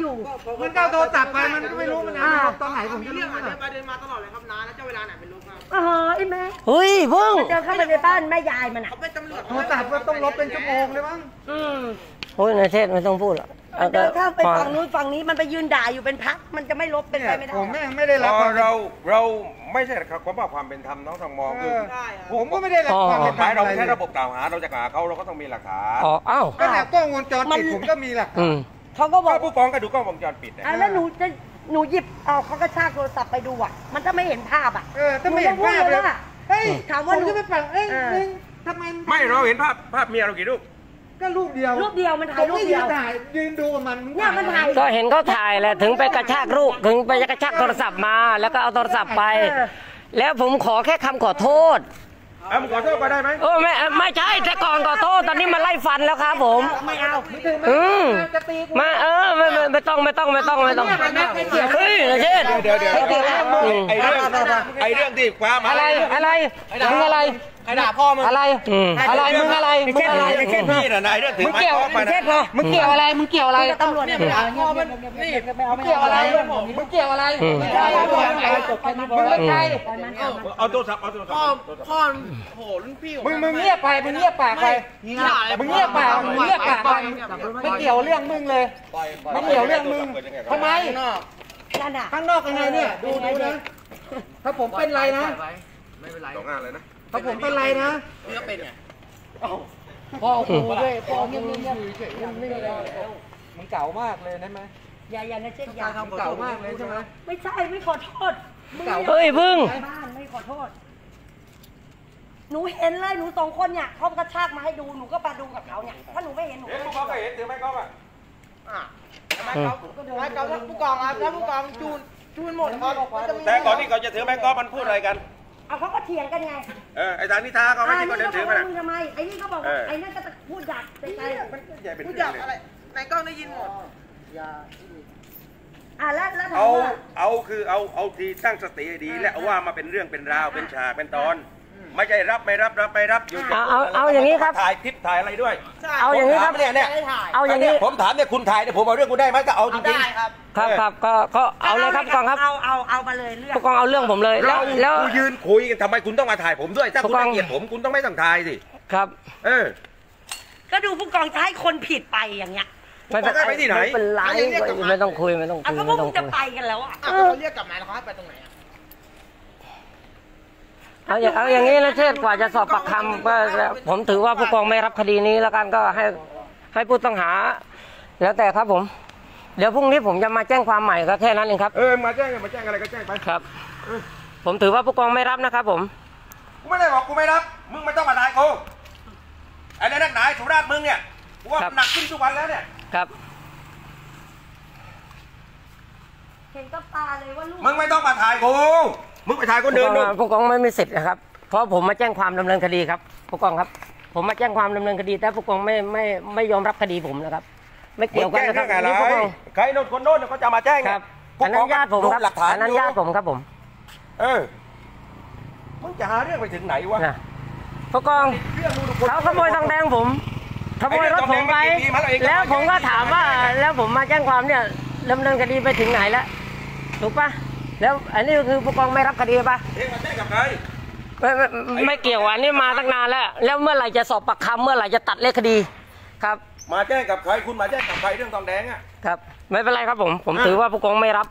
อยู่ มันก็เอาโทรศัพท์ไปมันก็ไม่รู้มันเอาไปลบตอนไหนผมมีจะเรื่รู้องไหมอะเดินไปเดินมาตลอดเลยครับน้าแล้วเจ้าเวลาไหนเป็นลบครับเออไอ้แม่เฮ้ยพึ่งเดินเข้าไปในบ้านแม่ยายมันอะเขาเป็นตำรวจโทรศัพท์ก็ต้องลบเป็นชั่วโมงเลยมั้งอืมโอ้ยนายเทศไม่ต้องพูดหรอกมันเดินเข้าไปพอฝั่งนู้นฝั่งนี้มันไปยืนด่าอยู่เป็นพัก มันจะไม่ลบเป็นเนี่ยไปไม่ได้ผมแม่งไม่ได้รับเอ่คอวามเราเราไม่ใช่ครับความว่าความเป็นธรรมน้องต้องมองเอคืออได้ครับผมก็ไม่ได้รับความกเป็ฎนหมายธรเรารมอะไรไม่ใช่เลระบบกล่าวหาเราจะกล่าวเขาเราก็ต้องมีหลักฐานอ๋ออ้าวก็เนี่ยกล้องวงจรปิดผมก็มีหลักฐาอืนม เขาก็บอถ้ากผู้ฟ้องก็ดูกล้องวงจรปิดเนี่ยอะแล้วหนูจะหนูหยิบเอาเขาก็ชากโทรศัพท์ไปดูอะ มันจะไม่เห็นภาพอะเออถ้าไม่เห็นภาพเลยหนูก็พูดว่าเฮ้ยถามว่าผมหนูจะไปฟังเอ้ยเออมึงทำไมงไม่เราเห็นภาพภาพเมียเรากี่รูปก็รูปเดียวรูปเดียวมันผถ่ายมรูปไม่เดียืยนวถ่ายยืนดูกับมันเนี่ยมันถ่าย ก็เห็นเขาถ่ายแหละถึงไปกระชากรูปถึงไปกระชากโทรศัพท์มา แล้วก็เอาโทรศัพท์ไป เออ แล้วผมขอแค่คำขอโทษ เอามึงขอโทษก็ได้ไหมโอ้ไม่ไม่ใช่แต่ก่อนขอโทษตอนนี้มาไล่ฟันแล้วครับผม ไม่เอาอืมจะตีกูมาเออไม่ไม่ไม่ต้องไม่ต้องไม่ต้องไม่ต้องเฮ้ยนายเทศเดี๋ยวเดี๋ยวไม่เกี่ยวแล้วมึงไอเรื่องไอเรื่องที่คว้ามาอะไรอะไรมึงอะไร ใครด่าพ่อมึงอะไรอืมอะไรมึงอะไรมึงอะไรไอ้แค่พี่น่ะนายเรื่องถึงมึงไม้เกี่ยวกอล์ฟไปไอ้เทนะศพอมึงเกี่ยวอะไรมึงเกี่ยวอะไรตำรวจเนี่ยพ่อมันนี่มึงเกี่ยวอะไรมึงเกี่ยวอะไรอืมมึงเป็นใครเอาโทรศัพท์เอาโทรศัพพ่อท์พ่อโหรุ่นพี่ผมมึงมึงเงียบไปมึงเงียบปากไปด่าอะไรมึงเงียบปากมึงเงียบปากไปไม่เกี่ยวเรื่องมึงเลยไม่เกี่ยวเรื่องมึงทำไมนั่นอะข้างนอกยังไงเนี่ยดูดูนะถ้าผมเป็นไรนะสองงานเลยนะ ถ้าผมเป็นไรนะนี่ก็เป็นไงพ่อโอ้โหเว้ยพ่อเงียบเงียบเงียบเฉยๆไม่เลยมึงเก่ามากเลยได้ไหมอย่าอย่านะเช่นอย่ามึงเก่ามากเลยใช่ไหมไม่ใช่ไม่ขอโทษมึงเฮ้ยพึ่งไปบ้านไม่ขอโทษ หนูเห็นเลยหนูสองคนเนี่ยเขากระชากมาให้ดูหนูก็มาดูกับเขาเนี่ยถ้าหนูไม่เห็นหนูเห็นก็ผู้กองก็เห็นถือไม้กอล์ฟอะอะทำไมเขาทำไมเขาผู้กองครับแล้วผู้กองจูนจูนหมดครับมันจะมีแต่ก่อนที่เขาจะถือไม้กอล์ฟมันพูดอะไรกัน เอาเขาก็เถียงกันไง เออไอ้ทางนิทาเขาไม่อ่าที่นี่เขาเดินก็ถืบออกไปว่าน่ะมึงทำไมไอ้นี่ก็บอกเอว่าอไอ้นั่นก็จะพูดดักใส่มันก็ใหญ่เป็นผู้เรื่จัอบงเลยอะไรในกล้องได้ยินหมดอะแล้วแล้วถามเอาว่าเอาคือเอาเอาทีตั้งสติให้ดี และเอาว่ามาเป็นเรื่องเป็นราวเป็นฉากเป็นตอน ไม่ใช่รับไม่รับรับไม่รับอยู่เอาเอาเอาอย่างนี้ครับถ่ายคลิปถ่ายอะไรด้วยเอาอย่างนี้ครับผมถมเนี่ยเนี่ยไม่ได้ถ่ายเอาอย่างนี้ผมถามเนี่ยคุณถ่ายเนี่ยผมเอาเรื่องคุณได้ไหมก็เอาจเอาริงได้ครับครับครับก็ก็เอาเลยครับผู้กองครับเอาเอาเอามาเลยเรื่องผู้กองเอาเรื่องผมเลยๆแล้วเราแล้วกูยืนคุยกันทำไมคุณต้องมาถ่ายผมด้วยถ้าคุณผู้กองรังเกียจผมคุณต้องไม่ต้องถ่ายสิครับ เออ ก็ดูผู้กองจะให้คนผิดไปอย่างเงี้ยไม่เป็นผมก็ไปที่ไหนไม่เป็นไรเอาอย่างเรียกกลับมาไม่ต้องคุยไม่ต้องอะคุยก็พวไม่กต้อมึงงคุจะยไปกันแล้วอะอะเขาเรียกกลับมาแล้วเขาให้ไปตรงไหนอะ เอาอย่างเอาอย่างนี้นะเชษกว่าจะสอบปากคำก็ผมถือว่าผู้กองไม่รับคดีนี้แล้วกันก็ให้ให้ผู้ต้องหา แล้วแต่ครับผม เดี๋ยวพรุ่งนี้ผมจะมาแจ้งความใหม่ก็แค่นั้นเองครับ เออมาแจ้งมาแจ้งอะไรก็แจ้งไปครับผมถือว่าผู้กองไม่รับนะครับผมกูไม่ได้บอกกูไม่รับ มึงไม่ต้องมาถ่ายกูไอ้เรื่องนักหนาไอ้สุราษฎร์มึงเนี่ยกูว่าครับหนักขึ้นทุกวันแล้วเนี่ยครับเห็นกับตาเลยว่าลูกมึงไม่ต้องมาถ่ายกู มึงไปถ่ายคนผู้เดิกนองดูผู้กองไม่มีสิทธิ์นะครับ เพราะผมมาแจ้งความดำเนินคดีครับผู้กองครับ ผมมาแจ้งความดำเนินคดี แต่ผู้กองไม่ไม่ไม่ยอมรับคดีผมนะครับ ไม่มึเกี่ยวงกันแจ้งนะคเรื่รัอบงอะไรนี่ผู้กองใครโน่นคนโน่นเขาจะมาแจ้งครับพวอักนนั้นญาติผมดูครับหลักฐานอันนั้นอยู่ญาติผมครับผม เออมึงจะหาเรื่องไปถึงไหนวะนะผู้กองเรื่องดูดูเขาขโมยทองแดงผมขโมยรถผมไปไอ้เรื่องทองแดงมันกี่ปีมาแล้วเองแล้วผมก็ถามว่า แล้วผมมาแจ้งความเนี่ยดำเนินคดีไปถึงไหนแล้วถูกปะ แล้วอันนี้คือผู้กองไม่รับคดีปะเองมาแจ้งกับใครไม่ไม่ไม่เกี่ยวอันนี้มาตั้งนานแล้ว แล้วเมื่อไหร่จะสอบปากคำเมื่อไหร่จะตัดเลขคดีครับ มาแจ้งกับใครคุณมาแจ้งกับใครเรื่องทองแดงอะครับ ไม่เป็นไรครับผม ผมถือว่าผู้กองไม่รับ